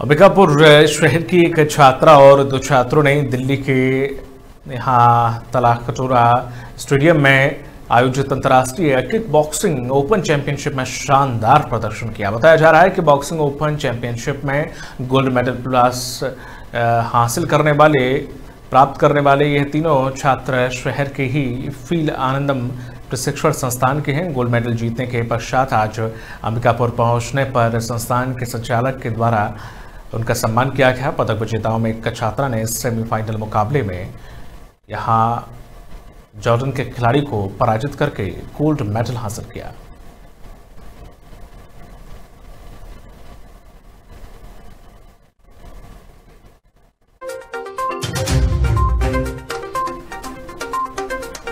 अंबिकापुर शहर की एक छात्रा और दो छात्रों ने दिल्ली के यहाँ तलाकटोरा स्टेडियम में आयोजित अंतर्राष्ट्रीय किक बॉक्सिंग ओपन चैंपियनशिप में शानदार प्रदर्शन किया। बताया जा रहा है कि बॉक्सिंग ओपन चैंपियनशिप में गोल्ड मेडल प्लस हासिल करने वाले, प्राप्त करने वाले ये तीनों छात्र शहर के ही फील आनंदम प्रशिक्षण संस्थान के हैं। गोल्ड मेडल जीतने के पश्चात आज अंबिकापुर पहुँचने पर संस्थान के संचालक के द्वारा उनका सम्मान किया गया। पदक विजेताओं में एक छात्रा ने सेमीफाइनल मुकाबले में यहाँ जॉर्डन के खिलाड़ी को पराजित करके गोल्ड मेडल हासिल किया।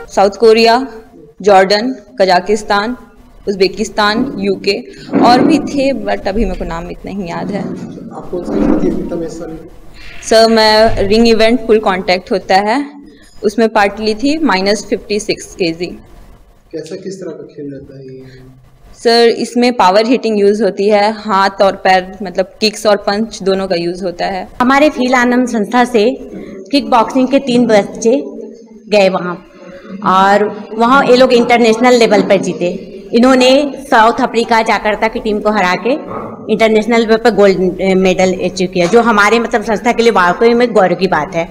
South Korea, Jordan, Kazakhstan Uzbekistan UK और भी थे बट अभी मेरे को नाम इतना ही याद है। सर मैं रिंग इवेंट फुल कांटेक्ट होता है। उसमें पार्ट ली थी माइनस फिफ्टी सिक्स के जी कैसा किस तरह का खेल रहता है सर इसमें पावर हिटिंग यूज़ होती है। हाथ और पैर मतलब किक्स और पंच दोनों का यूज़ होता है। हमारे फील आनंद संस्था से किक बॉक्सिंग के तीन बच्चे गए वहाँ। और वहाँ ये लोग इंटरनेशनल लेवल पर जीते। इन्होंने साउथ अफ्रीका जाकर्ता की टीम को हरा के इंटरनेशनल लेवल पर गोल्ड मेडल अचीव किया, जो हमारे मतलब संस्था के लिए वाकई में गौरव की बात है।